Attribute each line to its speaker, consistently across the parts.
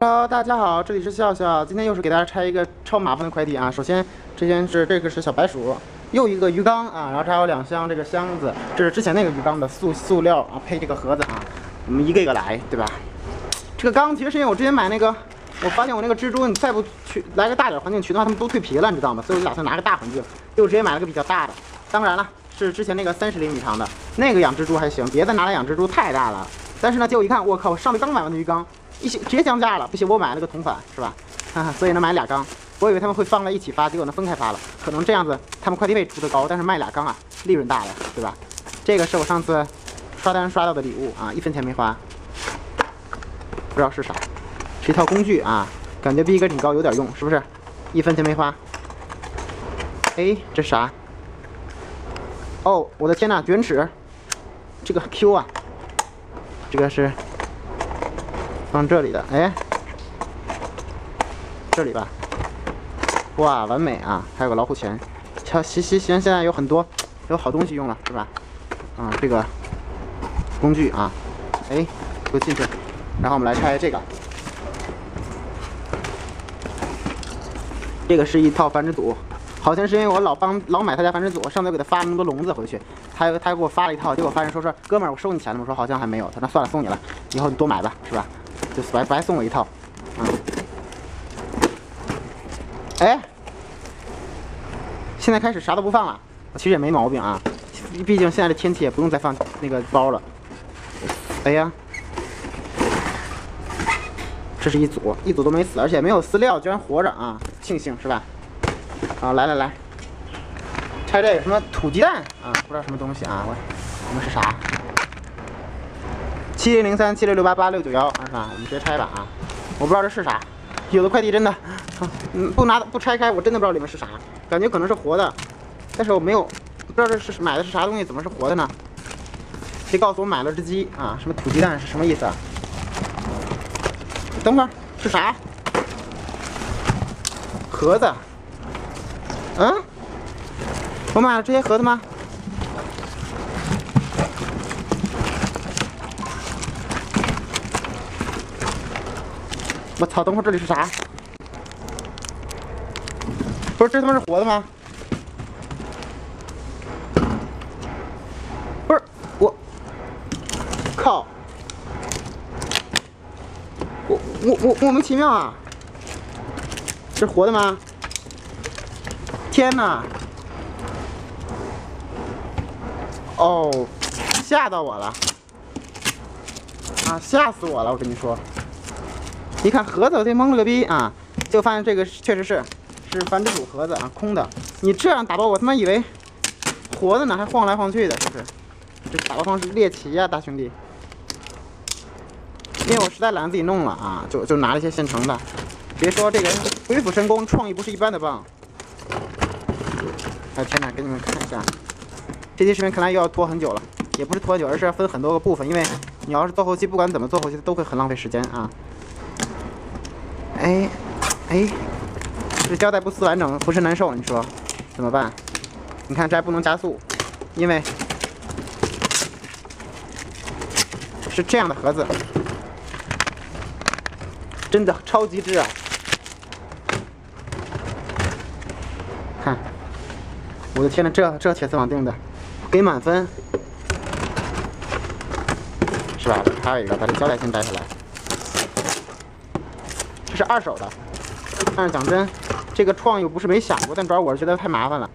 Speaker 1: Hello，大家好，这里是笑笑，今天又是给大家拆一个超麻烦的快递啊。首先，这边是这个是小白鼠，又一个鱼缸啊，然后这还有两箱这个箱子，这是之前那个鱼缸的塑塑料啊，配这个盒子啊，我们一个一个来，对吧？这个缸其实是因为我之前买那个，我发现我那个蜘蛛，你再不去来个大点环境群的话，它们都蜕皮了，你知道吗？所以我就打算拿个大环境，就直接买了个比较大的。当然了，是之前那个三十厘米长的那个养蜘蛛还行，别的拿来养蜘蛛太大了。但是呢，结果一看，我靠，我上次刚买完的鱼缸。一起直接降价了，不行，我买了个同款，是吧？哈哈，所以呢买俩缸，我以为他们会放在一起发，结果呢分开发了，可能这样子他们快递费出的高，但是卖俩缸啊，利润大呀，对吧？这个是我上次刷单刷到的礼物啊，一分钱没花，不知道是啥，是一套工具啊，感觉逼格挺高，有点用，是不是？一分钱没花。哎，这啥？哦，我的天呐，卷尺，这个 Q 啊，这个是。放这里的，哎，这里吧，哇，完美啊！还有个老虎钳，瞧，行行行，现在有很多有好东西用了，是吧？啊，这个工具啊，哎，给我进去。然后我们来拆这个，这个是一套繁殖组，好像是因为我老帮老买他家繁殖组，上次给他发那么多笼子回去，他又他又给我发了一套，结果发现说说哥们儿，我收你钱了吗？我说好像还没有，他说算了，送你了，以后你多买吧，是吧？就白白送我一套，啊！哎，现在开始啥都不放了，其实也没毛病啊，毕竟现在的天气也不用再放那个包了。哎呀，这是一组，一组都没死，而且没有饲料，居然活着啊！庆幸是吧？啊，来来来，拆这个什么土鸡蛋啊？不知道什么东西啊？我，我们是啥？七零零三七六六八八六九幺，是吧？我们直接拆吧啊！我不知道这是啥，有的快递真的，嗯，不拿不拆开，我真的不知道里面是啥，感觉可能是活的，但是我没有不知道这是买的是啥东西，怎么是活的呢？谁告诉我买了只鸡啊？什么土鸡蛋是什么意思啊？等会儿是啥？盒子？嗯？我买了这些盒子吗？我操！等会这里是啥？不是这他妈是活的吗？不是我，靠！我我我莫名其妙啊！这是活的吗？天哪！哦，吓到我了！啊，吓死我了！我跟你说。一看盒子，我得懵了个逼啊！就发现这个确实是是繁殖组盒子啊，空的。你这样打包，我他妈以为活的呢，还晃来晃去的，是不是？这打包方式猎奇呀，大兄弟！因为我实在懒得自己弄了啊，就就拿了一些现成的。别说这个鬼斧神工，创意不是一般的棒。哎天哪，给你们看一下，这期视频看来又要拖很久了，也不是拖很久，而是要分很多个部分，因为你要是做后期，不管怎么做后期，都会很浪费时间啊。哎，哎，这胶带不撕完整，不是难受，你说怎么办？你看这还不能加速，因为是这样的盒子，真的超级值啊！看，我的天呐，这这铁丝网定的，给满分，是吧？还有一个，把这胶带先摘下来。是二手的，但是讲真，这个创意不是没想过，但主要我是觉得太麻烦了。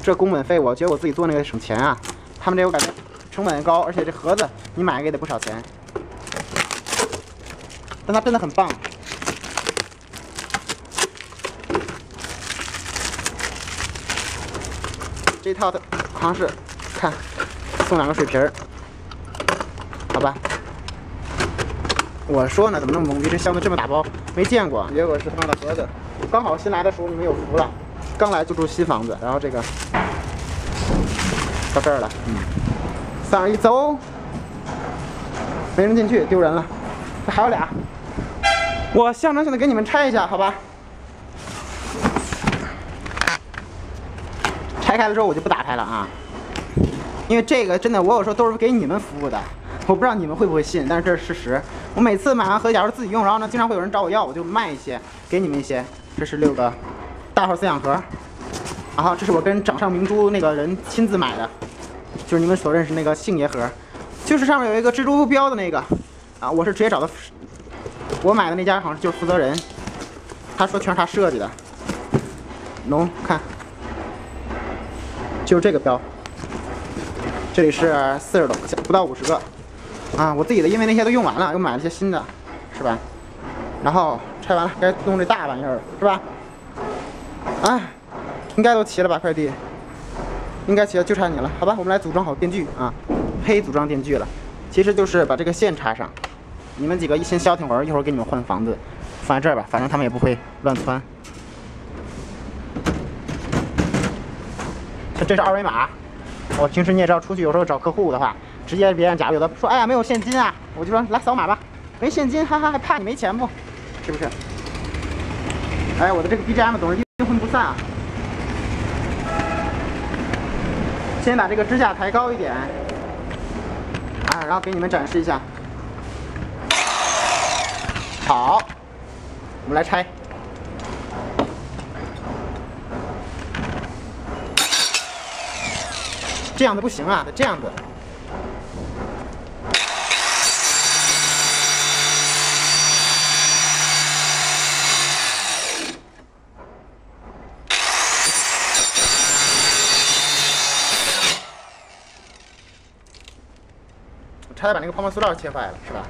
Speaker 1: 这工本费，我觉得我自己做那个省钱啊。他们这我感觉成本高，而且这盒子你买也得不少钱。但它真的很棒。这套的好像是，看送两个水瓶，好吧。我说呢，怎么那么懵逼？这箱子这么大包，没见过。结果是他妈的盒子。刚好新来的时候你们有福了，刚来就住新房子。然后这个到这儿了，嗯，三二一走，没人进去，丢人了。这还有俩，我象征性的给你们拆一下，好吧？拆开了之后我就不打开了啊，因为这个真的，我有时候都是给你们服务的。我不知道你们会不会信，但是这是事实。我每次买完盒，假如自己用，然后呢，经常会有人找我要，我就卖一些，给你们一些。这是六个大号饲养盒，然后这是我跟掌上明珠那个人亲自买的，就是你们所认识那个星爷盒，就是上面有一个蜘蛛标的那个啊，我是直接找的，我买的那家好像就是负责人，他说全是他设计的。喏，看，就是这个标，这里是四十多，不到五十个。啊，我自己的，因为那些都用完了，又买了些新的，是吧？然后拆完了，该弄这大玩意儿了，是吧？哎，应该都齐了吧？快递，应该齐了，就差你了，好吧？我们来组装好电锯啊，黑组装电锯了，其实就是把这个线插上。你们几个一心消停玩，一会儿给你们换房子，放在这儿吧，反正他们也不会乱窜。这是二维码，我平时你也知道，出去有时候找客户的话。直接别人家有的说，哎呀，没有现金啊，我就说来扫码吧，没现金，哈哈，还怕你没钱不？是不是？哎，我的这个 BGM 总是阴魂不散啊。先把这个支架抬高一点，啊，然后给你们展示一下。好，我们来拆。这样的不行啊，得这样子。再把那个泡沫塑料切坏了，是吧？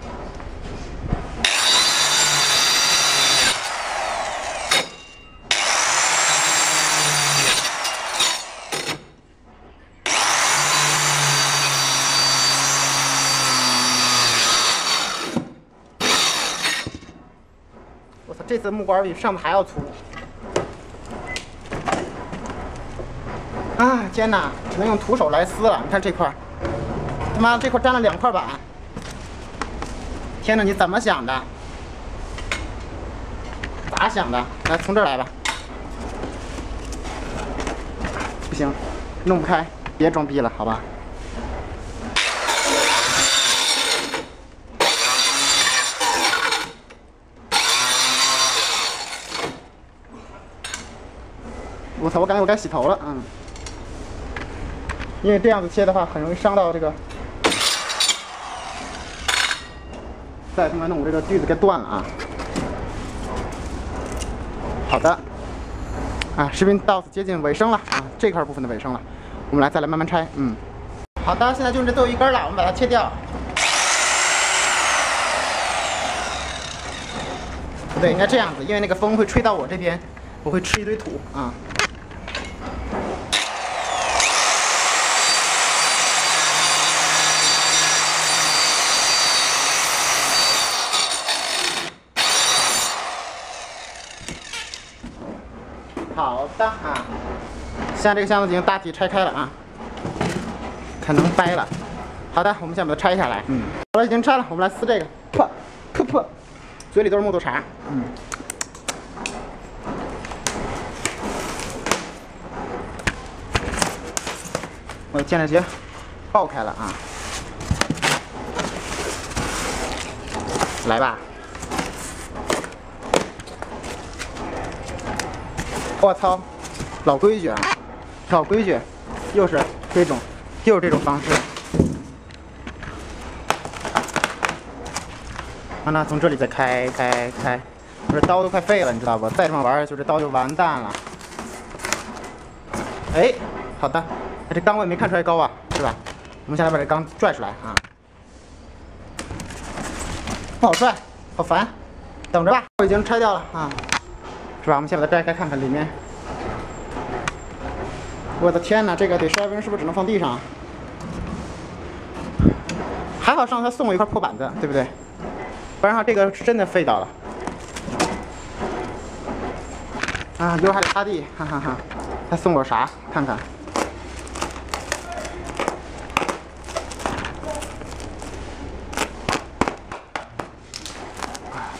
Speaker 1: 我操，这次木管比上次还要粗！啊，天哪，只能用徒手来撕了。你看这块。他妈，这块粘了两块板！天哪，你怎么想的？咋想的？来，从这儿来吧。不行，弄不开，别装逼了，好吧？我操，我感觉我该洗头了，嗯。因为这样子切的话，很容易伤到这个。再他妈弄我这个锯子给断了啊！好的，啊，视频到此接近尾声了啊，这块部分的尾声了，我们来再来慢慢拆，嗯，好的，现在就是这最后一根了，我们把它切掉。不对，应该这样子，因为那个风会吹到我这边，我会吃一堆土啊。好的啊，现在这个箱子已经大体拆开了啊，可能掰了。好的，我们先把它拆下来。嗯，好了，已经拆了，我们来撕这个。噗噗噗，嘴里都是木头茬。嗯，我的建链结爆开了啊，来吧。我操，老规矩啊，老规矩，又是这种，又是这种方式。啊，那从这里再开开开，我这刀都快废了，你知道不？再这么玩，就这刀就完蛋了。哎，好的，这钢我也没看出来高啊，是吧？我们先来把这钢拽出来啊。不好拽，好烦，等着吧。我已经拆掉了啊。是吧？我们先把它摘开看看里面。我的天哪，这个得摔分是不是只能放地上？还好上次他送我一块破板子，对不对？不然的话这个是真的废掉了。啊，一会还得擦地，哈哈哈。他送我啥？看看。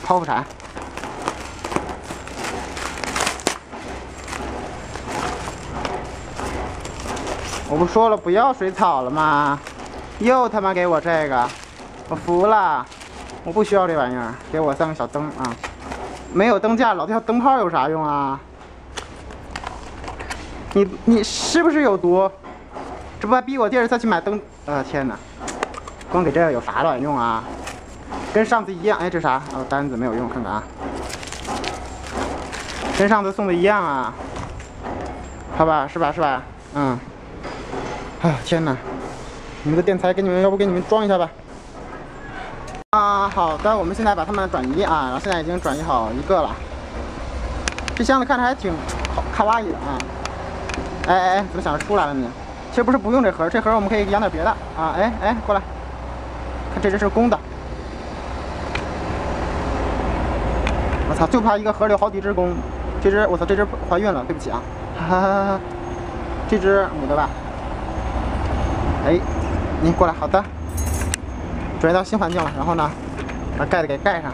Speaker 1: 剖腹产。我不说了不要水草了吗？又他妈给我这个，我服了，我不需要这玩意儿，给我三个小灯啊！没有灯架，老子要灯泡有啥用啊？你你是不是有毒？这不还逼我第二次去买灯？呃，天哪！光给这个有啥卵用啊？跟上次一样，哎，这啥？哦，单子没有用，看看啊。跟上次送的一样啊，好吧，是吧，是吧？嗯。啊，天哪！你们的电材给你们，要不给你们装一下吧？啊，好的，我们现在把它们转移啊，然后现在已经转移好一个了。这箱子看着还挺，卡哇伊的啊。哎哎哎，怎么想着出来了呢？其实不是不用这盒，这盒我们可以养点别的啊。哎哎，过来，看这只是公的。我操，就怕一个盒里有好几只公。这只，我操，这只怀孕了，对不起啊。哈哈哈哈，这只母的吧？哎，你过来，好的。转移到新环境了，然后呢，把盖子给盖上。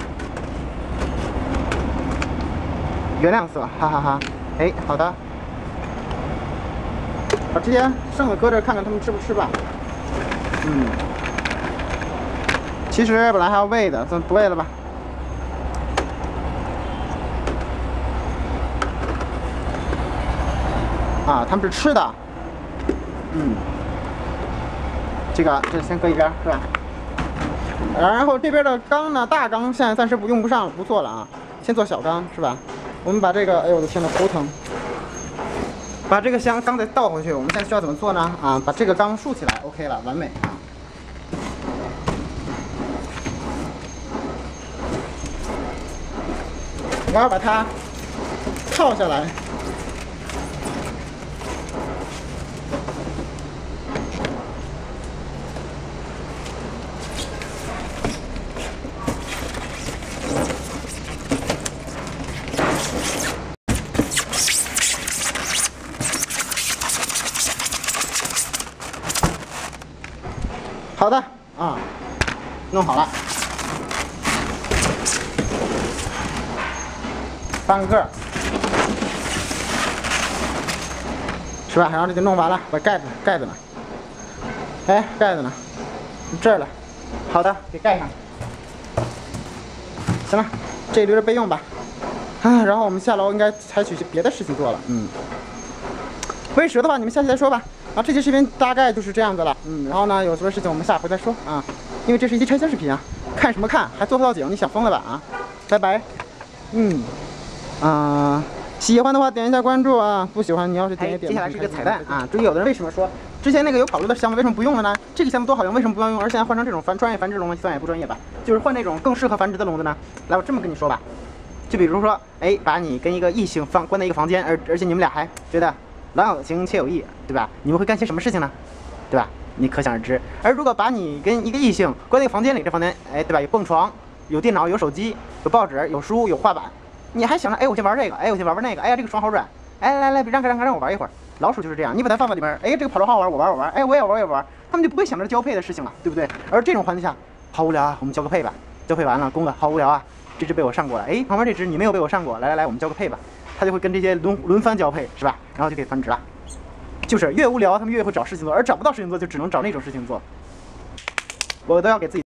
Speaker 1: 原谅色，哈哈哈。哎，好的。把这些剩的搁这，看看他们吃不吃吧。嗯。其实本来还要喂的，咱不喂了吧。啊，他们是吃的。嗯。这个，这先搁一边，是吧？然后这边的缸呢，大缸现在暂时不用不上，不做了啊，先做小缸，是吧？我们把这个，哎呦我的天呐，头疼！把这个箱缸再倒回去，我们现在需要怎么做呢？啊，把这个缸竖起来，OK 了，完美啊！然后把它套下来。好的啊，弄好了，翻个，是吧？然后这就弄完了，把盖子盖子呢？哎，盖子呢？这儿了。好的，给盖上。行了，这留着备用吧。啊，然后我们下楼应该采取些别的事情做了。嗯，喂蛇的话，你们下期再说吧。啊，这期视频大概就是这样子了，嗯，然后呢，有什么事情我们下回再说啊，因为这是一期拆迁视频啊，看什么看，还做不到顶，你想疯了吧啊？拜拜，嗯，啊，喜欢的话点一下关注啊，不喜欢你要是点也点。接下来是一个彩蛋啊，至于有的人为什么说之前那个有跑路的箱子为什么不用了呢？这个箱子多好用，为什么不要用？而现在换成这种繁专业繁殖笼子，算也不专业吧？就是换那种更适合繁殖的笼子呢？来，我这么跟你说吧，就比如说，哎，把你跟一个异性放关在一个房间，而而且你们俩还觉得。郎有情妾有意，对吧？你们会干些什么事情呢？对吧？你可想而知。而如果把你跟一个异性关在房间里，这房间，哎，对吧？有蹦床，有电脑，有手机，有报纸，有书，有画板，你还想着，哎，我先玩这个，哎，我先玩玩那个，哎呀，这个床好软，哎，来来，别让开让开，让我玩一会儿。老鼠就是这样，你把它放到里面，哎，这个跑着好玩，我玩我玩，哎，我也玩我也玩，他们就不会想着交配的事情了，对不对？而这种环境下，好无聊啊，我们交个配吧。交配完了，公的，好无聊啊，这只被我上过了，哎，旁边这只你没有被我上过，来来来，我们交个配吧。就会跟这些轮轮番交配，是吧？然后就可以繁殖了。就是越无聊，他们越会找事情做，而找不到事情做，就只能找那种事情做。我都要给自己。